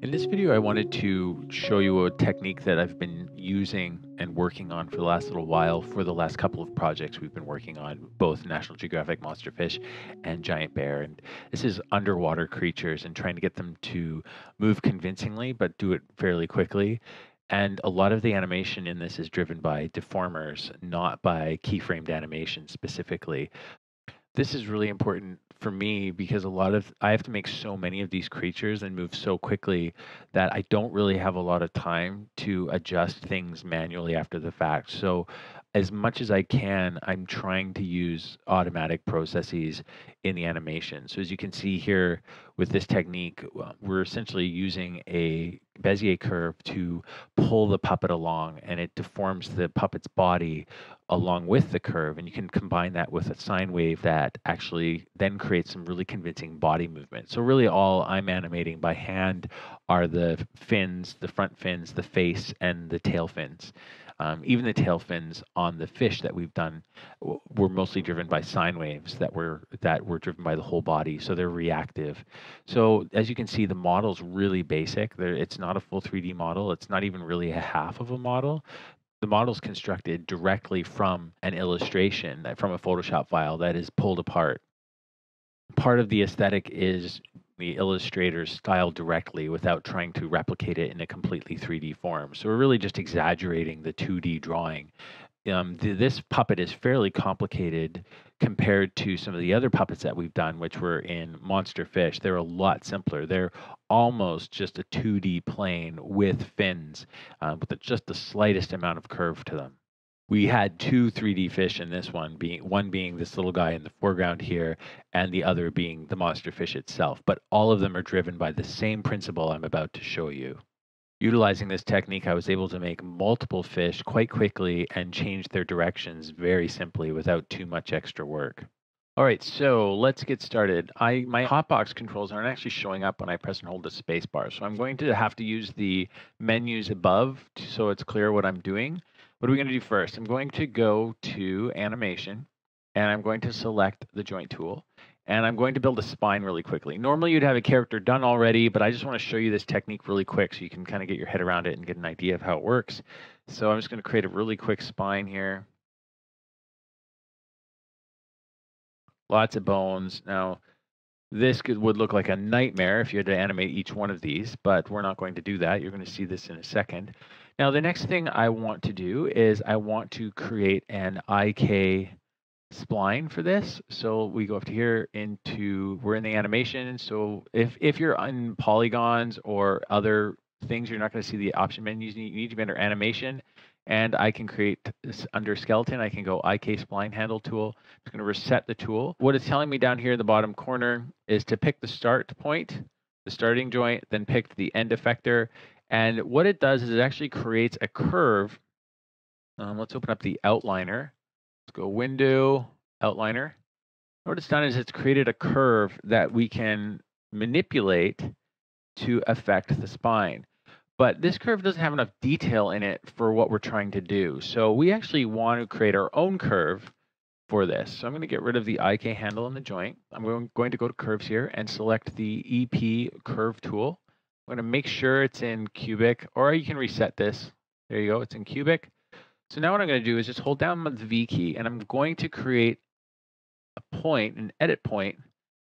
In this video, I wanted to show you a technique that I've been using and working on for the last little while for the last couple of projects we've been working on, both National Geographic Monster Fish and Giant Bear. And this is underwater creatures and trying to get them to move convincingly, but do it fairly quickly. And a lot of the animation in this is driven by deformers, not by keyframed animation specifically. This is really important for me because a lot of I have to make so many of these creatures and move so quickly that I don't really have a lot of time to adjust things manually after the fact. So as much as I can, I'm trying to use automatic processes in the animation. So as you can see here with this technique, uh, we're essentially using a Bezier curve to pull the puppet along and it deforms the puppet's body along with the curve. And you can combine that with a sine wave that actually then creates some really convincing body movement. So really all I'm animating by hand are the fins, the front fins, the face, and the tail fins. Um, even the tail fins on the fish that we've done were mostly driven by sine waves that were that were driven by the whole body, so they're reactive. So as you can see, the model's really basic. They're, it's not a full 3D model. It's not even really a half of a model. The model's constructed directly from an illustration, from a Photoshop file that is pulled apart. Part of the aesthetic is the illustrator's style directly without trying to replicate it in a completely 3D form. So we're really just exaggerating the 2D drawing. Um, th- this puppet is fairly complicated compared to some of the other puppets that we've done, which were in Monster Fish. They're a lot simpler. They're almost just a 2D plane with fins, uh, with just the slightest amount of curve to them we had two 3D fish in this one, being one being this little guy in the foreground here, and the other being the monster fish itself. But all of them are driven by the same principle I'm about to show you. Utilizing this technique, I was able to make multiple fish quite quickly and change their directions very simply without too much extra work. All right, so let's get started. I my hotbox controls aren't actually showing up when I press and hold the spacebar, so I'm going to have to use the menus above so it's clear what I'm doing. What are we going to do first? I'm going to go to animation and I'm going to select the joint tool and I'm going to build a spine really quickly. Normally you'd have a character done already, but I just want to show you this technique really quick so you can kind of get your head around it and get an idea of how it works. So I'm just going to create a really quick spine here. Lots of bones. Now, this could, would look like a nightmare if you had to animate each one of these, but we're not going to do that. You're going to see this in a second. Now, the next thing I want to do is I want to create an IK spline for this. So we go up to here into, we're in the animation. So if, if you're on polygons or other things, you're not going to see the option menus. You need to be under animation. And I can create this under skeleton. I can go IK spline handle tool. It's going to reset the tool. What it's telling me down here in the bottom corner is to pick the start point, the starting joint, then pick the end effector, and what it does is it actually creates a curve. Um, let's open up the outliner. Let's go window, outliner. What it's done is it's created a curve that we can manipulate to affect the spine. But this curve doesn't have enough detail in it for what we're trying to do. So we actually want to create our own curve for this. So I'm going to get rid of the IK handle in the joint. I'm going to go to curves here and select the EP curve tool. I'm going to make sure it's in cubic, or you can reset this. There you go, it's in cubic. So now what I'm going to do is just hold down the V key, and I'm going to create a point, an edit point,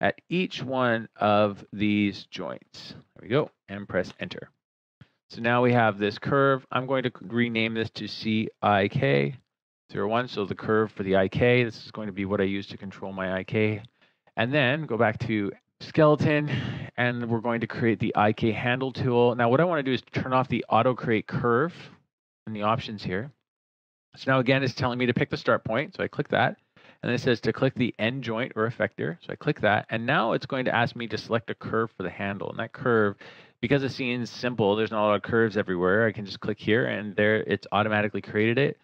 at each one of these joints. There we go, and press enter. So now we have this curve. I'm going to rename this to CIK 01. So the curve for the IK, this is going to be what I use to control my IK. And then go back to skeleton and we're going to create the IK handle tool. Now what I want to do is turn off the auto create curve in the options here. So now again, it's telling me to pick the start point. So I click that and it says to click the end joint or effector. So I click that and now it's going to ask me to select a curve for the handle. And that curve, because it seems simple, there's not a lot of curves everywhere. I can just click here and there it's automatically created it.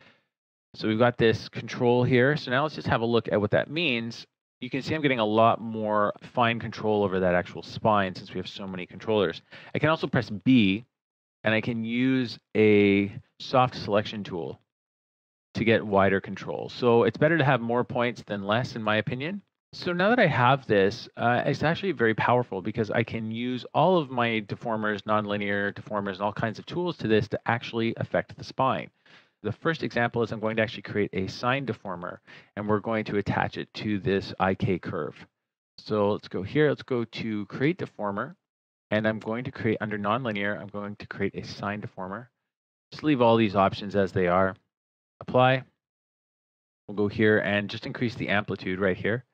So we've got this control here. So now let's just have a look at what that means you can see I'm getting a lot more fine control over that actual spine since we have so many controllers. I can also press B and I can use a soft selection tool. To get wider control. So it's better to have more points than less, in my opinion. So now that I have this, uh, it's actually very powerful because I can use all of my deformers, nonlinear deformers, and all kinds of tools to this to actually affect the spine. The first example is I'm going to actually create a sine deformer, and we're going to attach it to this IK curve. So let's go here. Let's go to create deformer, and I'm going to create under nonlinear, I'm going to create a sine deformer. Just leave all these options as they are apply. We'll go here and just increase the amplitude right here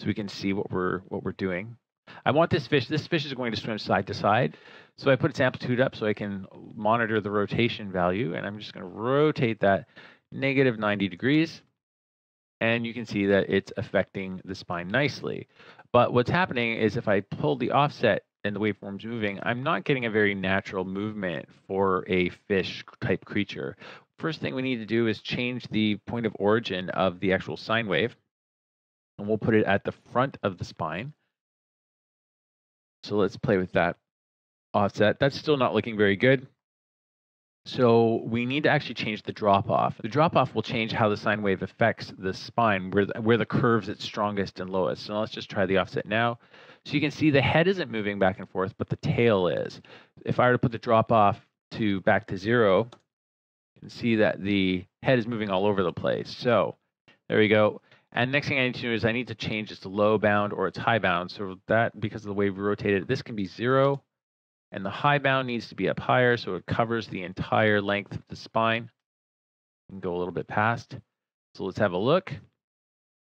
so we can see what we're what we're doing. I want this fish, this fish is going to swim side to side. So I put its amplitude up so I can monitor the rotation value and I'm just going to rotate that negative 90 degrees. And you can see that it's affecting the spine nicely. But what's happening is if I pull the offset and the waveform's moving, I'm not getting a very natural movement for a fish type creature first thing we need to do is change the point of origin of the actual sine wave. And we'll put it at the front of the spine. So let's play with that offset. That's still not looking very good. So we need to actually change the drop off. The drop off will change how the sine wave affects the spine, where the, where the curve's its strongest and lowest. So let's just try the offset now. So you can see the head isn't moving back and forth, but the tail is. If I were to put the drop off to back to zero, can see that the head is moving all over the place. So there we go. And next thing I need to do is I need to change its low bound or its high bound. So that, because of the way we rotated, this can be zero. And the high bound needs to be up higher so it covers the entire length of the spine. And go a little bit past. So let's have a look.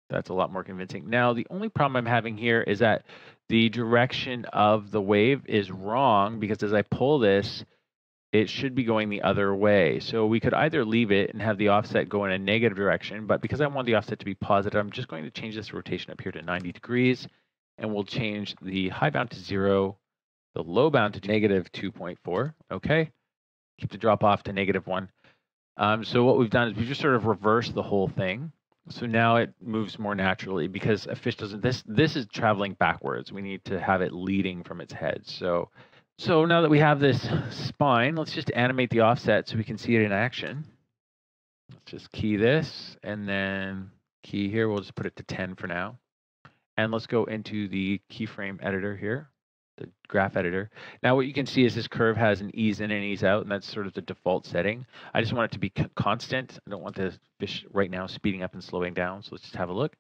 That's a lot more convincing. Now, the only problem I'm having here is that the direction of the wave is wrong because as I pull this, it should be going the other way. So we could either leave it and have the offset go in a negative direction, but because I want the offset to be positive, I'm just going to change this rotation up here to 90 degrees, and we'll change the high bound to zero, the low bound to negative 2.4, okay? Keep the drop off to negative one. Um, so what we've done is we've just sort of reversed the whole thing. So now it moves more naturally because a fish doesn't, this, this is traveling backwards. We need to have it leading from its head. So so now that we have this spine, let's just animate the offset so we can see it in action. Let's just key this and then key here. We'll just put it to 10 for now. And let's go into the keyframe editor here, the graph editor. Now what you can see is this curve has an ease in and ease out, and that's sort of the default setting. I just want it to be constant. I don't want the fish right now speeding up and slowing down. So let's just have a look.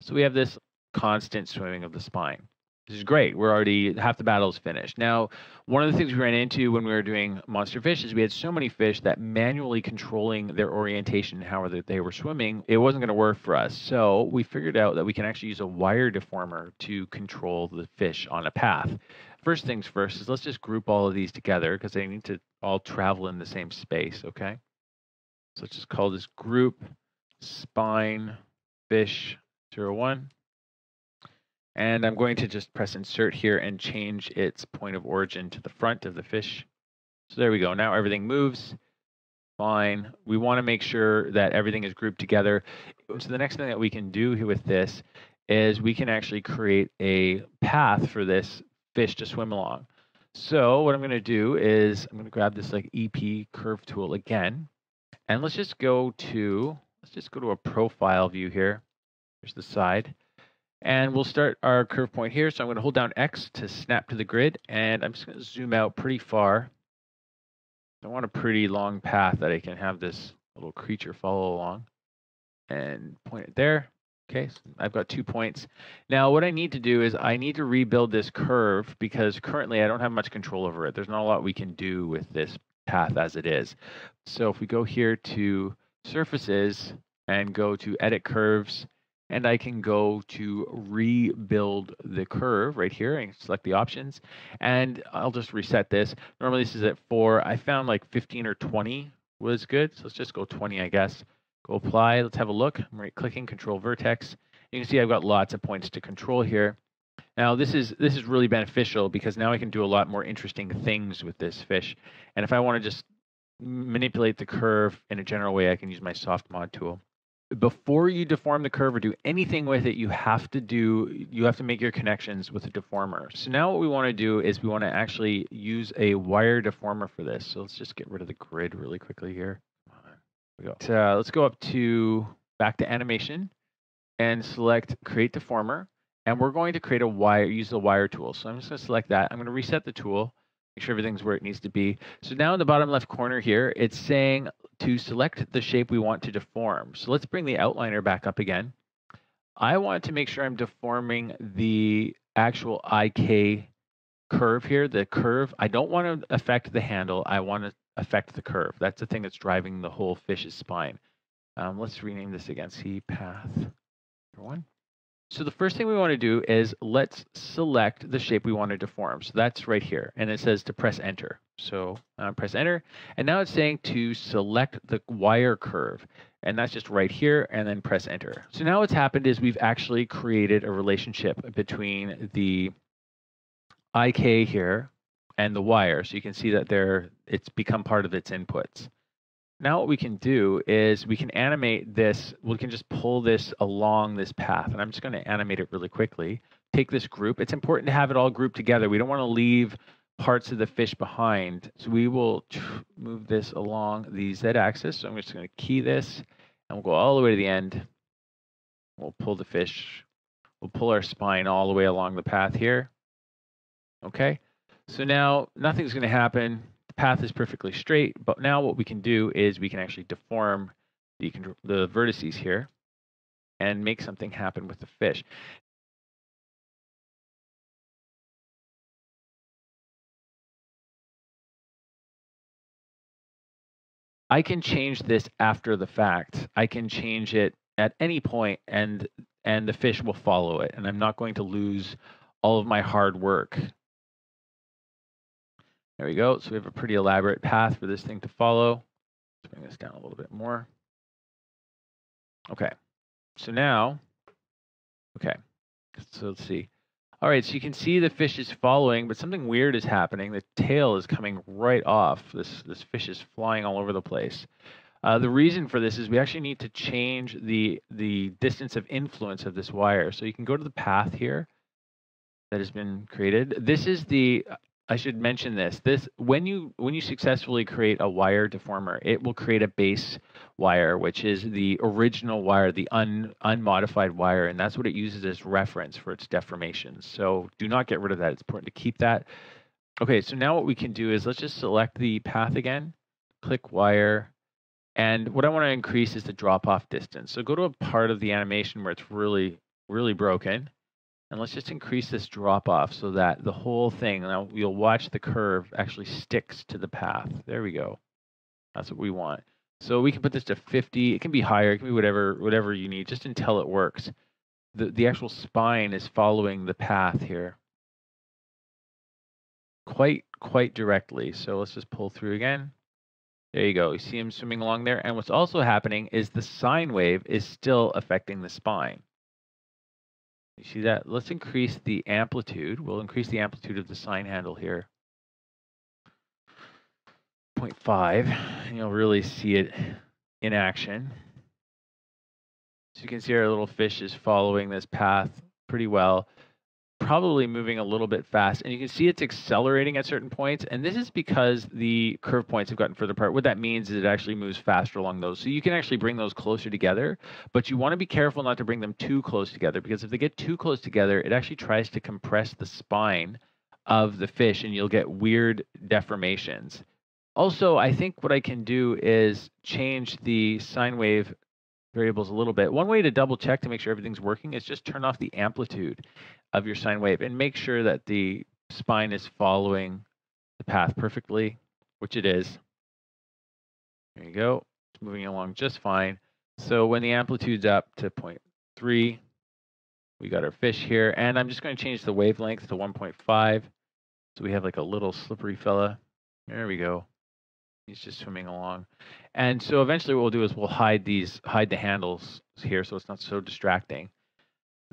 So we have this constant swimming of the spine. This is great. We're already half the battle is finished. Now, one of the things we ran into when we were doing monster fish is we had so many fish that manually controlling their orientation and how they were swimming, it wasn't going to work for us. So we figured out that we can actually use a wire deformer to control the fish on a path. First things first is let's just group all of these together because they need to all travel in the same space. Okay. So let's just call this group spine fish 01. And I'm going to just press insert here and change its point of origin to the front of the fish. So there we go. Now everything moves. Fine. We want to make sure that everything is grouped together. So the next thing that we can do here with this is we can actually create a path for this fish to swim along. So what I'm going to do is I'm going to grab this like EP curve tool again. And let's just go to, let's just go to a profile view here. Here's the side. And we'll start our curve point here. So I'm going to hold down X to snap to the grid. And I'm just going to zoom out pretty far. I want a pretty long path that I can have this little creature follow along. And point it there. Okay, so I've got two points. Now what I need to do is I need to rebuild this curve because currently I don't have much control over it. There's not a lot we can do with this path as it is. So if we go here to surfaces and go to edit curves and I can go to rebuild the curve right here and select the options and I'll just reset this. Normally this is at four. I found like 15 or 20 was good. So let's just go 20, I guess. Go apply. Let's have a look. I'm right clicking control vertex. You can see I've got lots of points to control here. Now this is this is really beneficial because now I can do a lot more interesting things with this fish. And if I want to just manipulate the curve in a general way, I can use my soft mod tool before you deform the curve or do anything with it, you have to do you have to make your connections with a deformer. So now what we want to do is we want to actually use a wire deformer for this. So let's just get rid of the grid really quickly here. we go. Uh, let's go up to back to animation and select create deformer. And we're going to create a wire, use the wire tool. So I'm just going to select that. I'm going to reset the tool, make sure everything's where it needs to be. So now in the bottom left corner here, it's saying to select the shape we want to deform. So let's bring the outliner back up again. I want to make sure I'm deforming the actual IK curve here, the curve. I don't want to affect the handle. I want to affect the curve. That's the thing that's driving the whole fish's spine. Um, let's rename this again. See path one. So the first thing we want to do is let's select the shape we want to deform. So that's right here. And it says to press enter. So uh, press enter. And now it's saying to select the wire curve. And that's just right here and then press enter. So now what's happened is we've actually created a relationship between the IK here and the wire. So you can see that there it's become part of its inputs. Now what we can do is we can animate this, we can just pull this along this path. And I'm just going to animate it really quickly. Take this group. It's important to have it all grouped together. We don't want to leave parts of the fish behind. So we will move this along the z-axis. So I'm just going to key this and we'll go all the way to the end. We'll pull the fish. We'll pull our spine all the way along the path here. Okay. So now nothing's going to happen the path is perfectly straight, but now what we can do is we can actually deform the, the vertices here and make something happen with the fish. I can change this after the fact. I can change it at any point and and the fish will follow it and I'm not going to lose all of my hard work there we go. So we have a pretty elaborate path for this thing to follow. Let's bring this down a little bit more. Okay. So now, okay. So let's see. All right, so you can see the fish is following, but something weird is happening. The tail is coming right off. This this fish is flying all over the place. Uh, the reason for this is we actually need to change the the distance of influence of this wire. So you can go to the path here that has been created. This is the I should mention this. This when you when you successfully create a wire deformer, it will create a base wire, which is the original wire, the un, unmodified wire, and that's what it uses as reference for its deformations. So do not get rid of that. It's important to keep that. Okay, so now what we can do is let's just select the path again, click wire, and what I want to increase is the drop off distance. So go to a part of the animation where it's really, really broken and let's just increase this drop off so that the whole thing, now you'll watch the curve actually sticks to the path. There we go. That's what we want. So we can put this to 50. It can be higher. It can be whatever whatever you need, just until it works. The, the actual spine is following the path here quite quite directly. So let's just pull through again. There you go. You see him swimming along there. And what's also happening is the sine wave is still affecting the spine. You see that? Let's increase the amplitude. We'll increase the amplitude of the sine handle here. 0.5, and you'll really see it in action. So you can see our little fish is following this path pretty well probably moving a little bit fast. And you can see it's accelerating at certain points. And this is because the curve points have gotten further apart. What that means is it actually moves faster along those. So you can actually bring those closer together, but you want to be careful not to bring them too close together because if they get too close together, it actually tries to compress the spine of the fish and you'll get weird deformations. Also, I think what I can do is change the sine wave variables a little bit. One way to double check to make sure everything's working is just turn off the amplitude of your sine wave and make sure that the spine is following the path perfectly, which it is. There you go. It's moving along just fine. So when the amplitude's up to 0.3, we got our fish here. And I'm just going to change the wavelength to 1.5. So we have like a little slippery fella. There we go. He's just swimming along. And so eventually what we'll do is we'll hide these, hide the handles here so it's not so distracting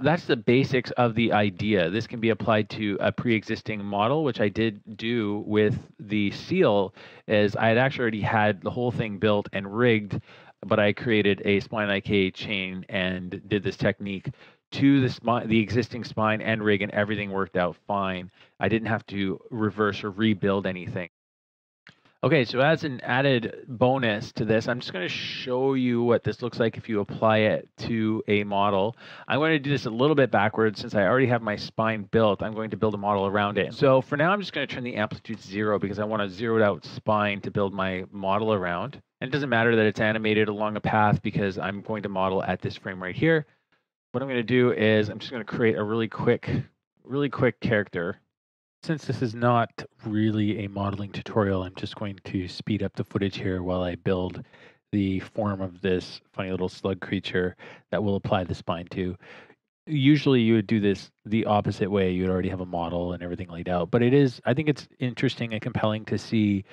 that's the basics of the idea. This can be applied to a pre-existing model, which I did do with the seal. Is I had actually already had the whole thing built and rigged, but I created a spline IK chain and did this technique to the spine, the existing spine and rig, and everything worked out fine. I didn't have to reverse or rebuild anything. Okay, so as an added bonus to this, I'm just going to show you what this looks like if you apply it to a model. I'm going to do this a little bit backwards since I already have my spine built. I'm going to build a model around it. So for now, I'm just going to turn the amplitude zero because I want a zeroed out spine to build my model around. And it doesn't matter that it's animated along a path because I'm going to model at this frame right here. What I'm going to do is I'm just going to create a really quick, really quick character since this is not really a modeling tutorial, I'm just going to speed up the footage here while I build the form of this funny little slug creature that we'll apply the spine to. Usually you would do this the opposite way. You would already have a model and everything laid out. But it is, I think it's interesting and compelling to see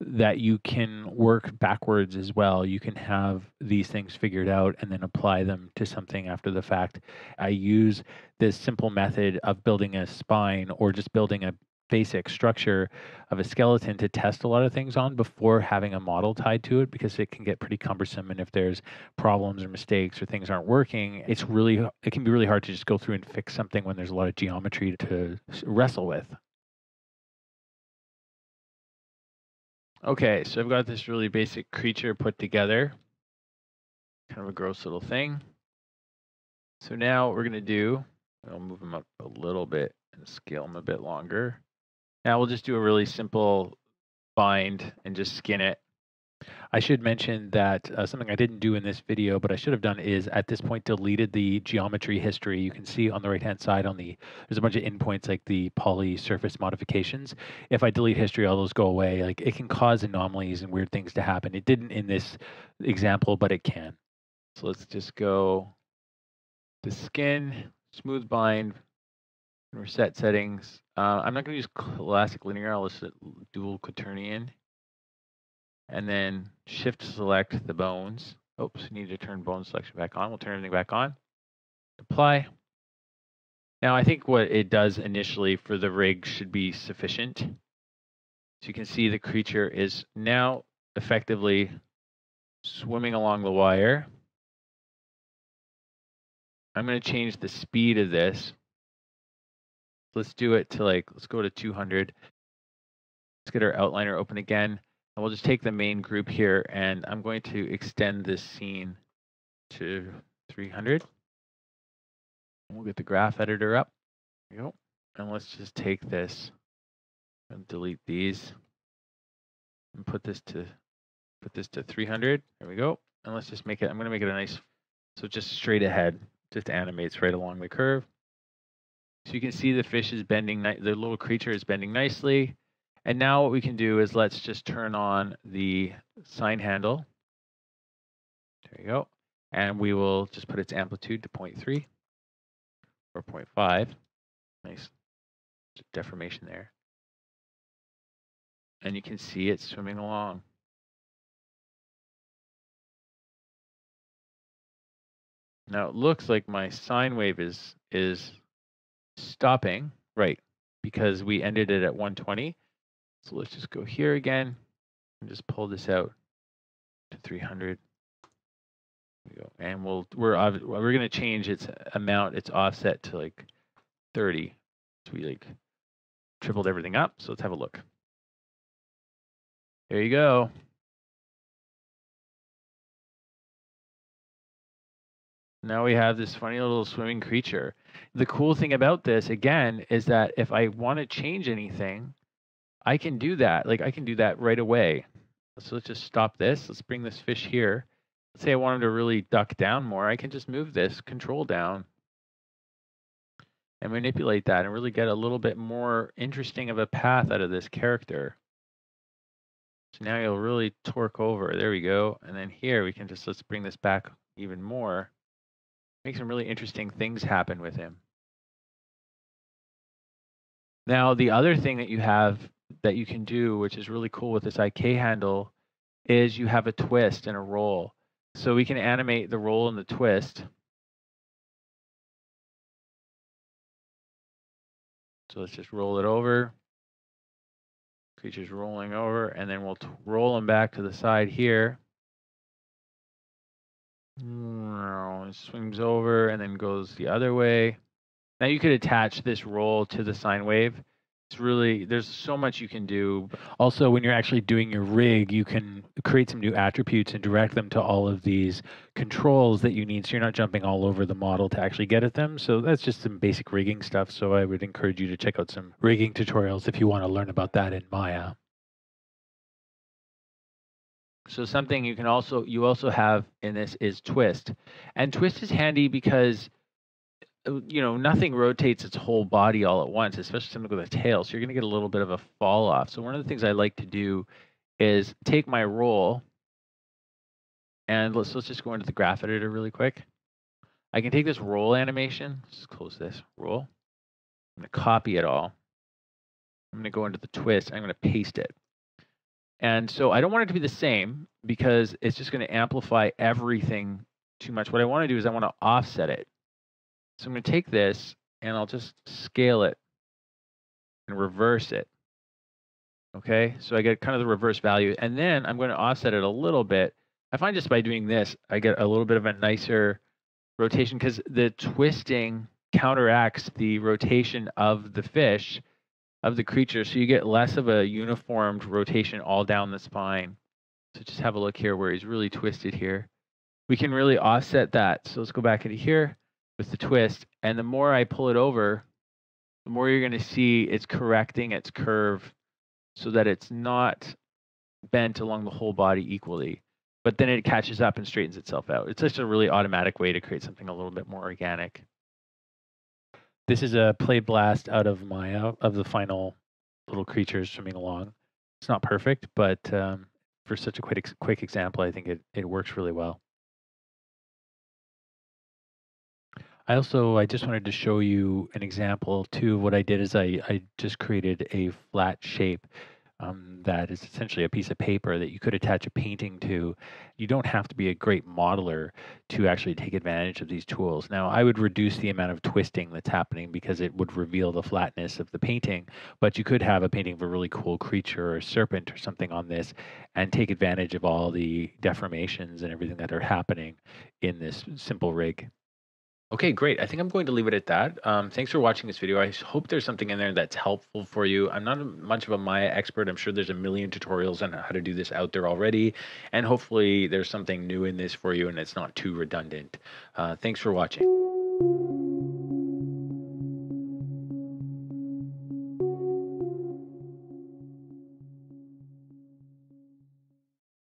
that you can work backwards as well. You can have these things figured out and then apply them to something after the fact. I use this simple method of building a spine or just building a basic structure of a skeleton to test a lot of things on before having a model tied to it because it can get pretty cumbersome and if there's problems or mistakes or things aren't working it's really it can be really hard to just go through and fix something when there's a lot of geometry to wrestle with Okay, so I've got this really basic creature put together. Kind of a gross little thing. So now what we're going to do, I'll move them up a little bit and scale them a bit longer. Now we'll just do a really simple bind and just skin it. I should mention that uh, something I didn't do in this video, but I should have done is at this point deleted the geometry history. You can see on the right hand side on the, there's a bunch of endpoints like the poly surface modifications. If I delete history, all those go away. Like it can cause anomalies and weird things to happen. It didn't in this example, but it can. So let's just go to skin, smooth bind, and reset settings. Uh, I'm not going to use classic linear. I'll just dual quaternion and then shift select the bones. Oops, need to turn bone selection back on. We'll turn everything back on. Apply. Now I think what it does initially for the rig should be sufficient. So you can see the creature is now effectively swimming along the wire. I'm going to change the speed of this. Let's do it to like, let's go to 200. Let's get our outliner open again. We'll just take the main group here and I'm going to extend this scene to 300. We'll get the graph editor up. There we go. And let's just take this and delete these and put this to put this to 300. There we go. And let's just make it, I'm going to make it a nice, so just straight ahead, just animates right along the curve. So you can see the fish is bending, the little creature is bending nicely. And now what we can do is let's just turn on the sine handle. There you go. And we will just put its amplitude to 0.3 or 0.5. Nice deformation there. And you can see it swimming along. Now it looks like my sine wave is is stopping, right, because we ended it at 120. So let's just go here again and just pull this out to 300. We go. And we'll we're we're going to change its amount, its offset to like 30. So we like tripled everything up. So let's have a look. There you go. Now we have this funny little swimming creature. The cool thing about this, again, is that if I want to change anything, I can do that. Like I can do that right away. So let's just stop this. Let's bring this fish here. Let's say I wanted to really duck down more. I can just move this control down and manipulate that and really get a little bit more interesting of a path out of this character. So now you'll really torque over. There we go. And then here we can just, let's bring this back even more. Make some really interesting things happen with him. Now, the other thing that you have that you can do, which is really cool with this IK handle, is you have a twist and a roll. So we can animate the roll and the twist. So let's just roll it over. Creature's rolling over, and then we'll roll them back to the side here. It swings over and then goes the other way. Now you could attach this roll to the sine wave It's really there's so much you can do. Also, when you're actually doing your rig, you can create some new attributes and direct them to all of these controls that you need. So you're not jumping all over the model to actually get at them. So that's just some basic rigging stuff. So I would encourage you to check out some rigging tutorials if you want to learn about that in Maya. So something you can also you also have in this is twist, and twist is handy because Uh, you know nothing rotates its whole body all at once, especially something with a tail. So you're going to get a little bit of a fall off. So one of the things I like to do is take my roll, and let's let's just go into the graph editor really quick. I can take this roll animation. Let's close this roll. I'm going to copy it all. I'm going to go into the twist. I'm going to paste it. And so I don't want it to be the same because it's just going to amplify everything too much. What I want to do is I want to offset it. So I'm going to take this and I'll just scale it and reverse it. Okay, so I get kind of the reverse value. And then I'm going to offset it a little bit. I find just by doing this, I get a little bit of a nicer rotation because the twisting counteracts the rotation of the fish of the creature. So you get less of a uniformed rotation all down the spine. So just have a look here where he's really twisted here. We can really offset that. So let's go back into here with the twist. And the more I pull it over, the more you're going to see it's correcting its curve so that it's not bent along the whole body equally. But then it catches up and straightens itself out. It's just a really automatic way to create something a little bit more organic. This is a play blast out of Maya of the final little creatures swimming along. It's not perfect, but um, for such a quick quick example, I think it, it works really well. I also I just wanted to show you an example too. of What I did is I, I just created a flat shape um, that is essentially a piece of paper that you could attach a painting to. You don't have to be a great modeler to actually take advantage of these tools. Now, I would reduce the amount of twisting that's happening because it would reveal the flatness of the painting, but you could have a painting of a really cool creature or serpent or something on this and take advantage of all the deformations and everything that are happening in this simple rig. Okay, great. I think I'm going to leave it at that. Um, thanks for watching this video. I hope there's something in there that's helpful for you. I'm not much of a Maya expert. I'm sure there's a million tutorials on how to do this out there already. And hopefully there's something new in this for you and it's not too redundant. Uh, thanks for watching.